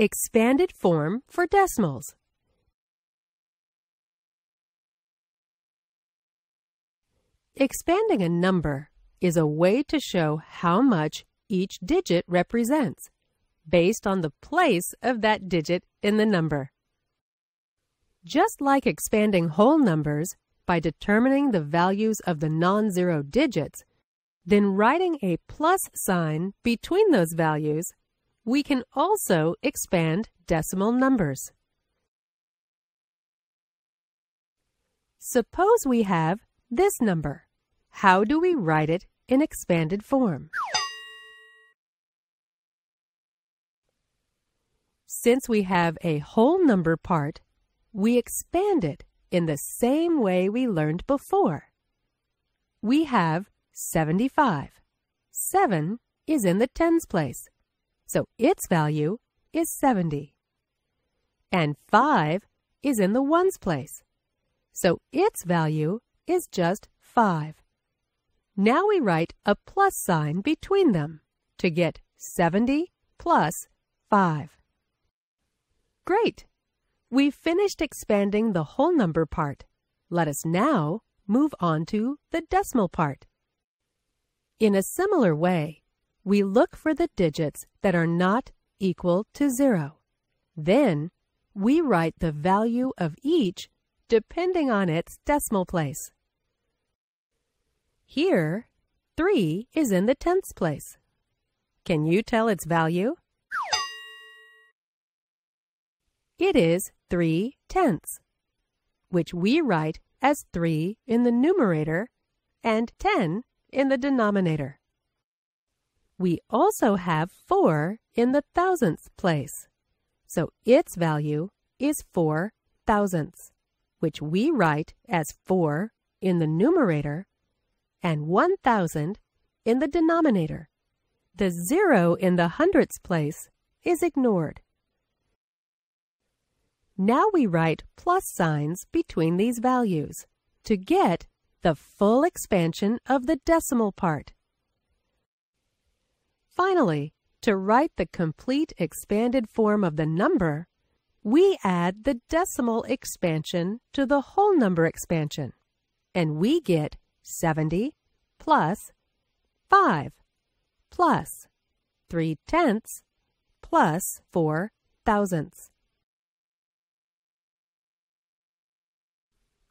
expanded form for decimals. Expanding a number is a way to show how much each digit represents, based on the place of that digit in the number. Just like expanding whole numbers by determining the values of the non-zero digits, then writing a plus sign between those values, we can also expand decimal numbers. Suppose we have this number. How do we write it in expanded form? Since we have a whole number part, we expand it in the same way we learned before. We have 75. 7 is in the tens place, so its value is 70. And 5 is in the ones place, so its value is just 5. Now we write a plus sign between them to get 70 plus 5. Great! We've finished expanding the whole number part. Let us now move on to the decimal part. In a similar way, we look for the digits that are not equal to zero. Then, we write the value of each depending on its decimal place. Here, 3 is in the tenths place. Can you tell its value? It is 3 tenths, which we write as 3 in the numerator and 10 in the denominator. We also have 4 in the thousandths place, so its value is 4 thousandths, which we write as 4 in the numerator and 1,000 in the denominator. The zero in the hundredths place is ignored. Now we write plus signs between these values to get the full expansion of the decimal part. Finally, to write the complete expanded form of the number, we add the decimal expansion to the whole number expansion, and we get 70 plus 5 plus 3 tenths plus 4 thousandths.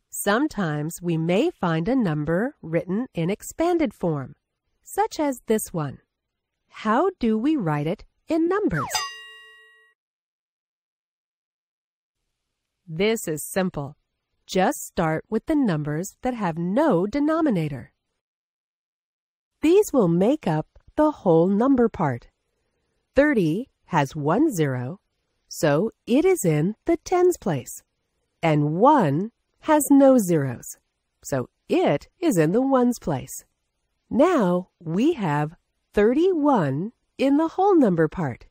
Sometimes we may find a number written in expanded form, such as this one. How do we write it in numbers? This is simple. Just start with the numbers that have no denominator. These will make up the whole number part. 30 has one zero, so it is in the tens place. And 1 has no zeros, so it is in the ones place. Now we have 31 in the whole number part.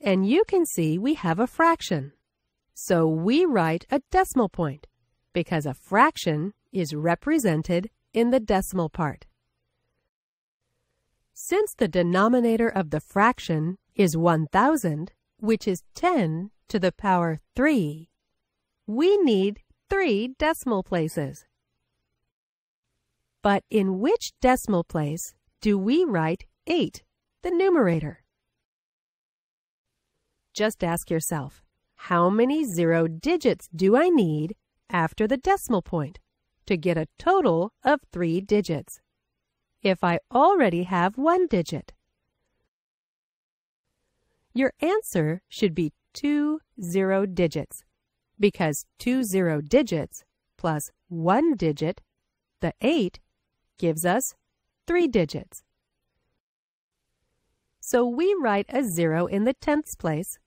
And you can see we have a fraction. So we write a decimal point because a fraction is represented in the decimal part. Since the denominator of the fraction is 1,000, which is 10 to the power 3, we need three decimal places. But in which decimal place do we write 8, the numerator? Just ask yourself, how many zero digits do I need after the decimal point to get a total of three digits? If I already have one digit. Your answer should be two zero digits because two zero digits plus one digit, the 8, gives us three digits. So we write a zero in the tenths place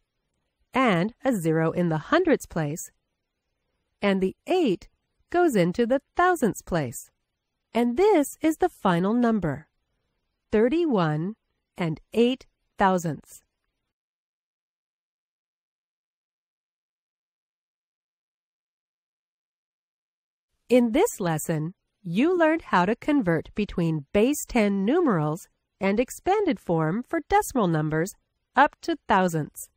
and a zero in the hundredths place, and the 8 goes into the thousandths place. And this is the final number, 31 and 8 thousandths. In this lesson, you learned how to convert between base 10 numerals and expanded form for decimal numbers up to thousands.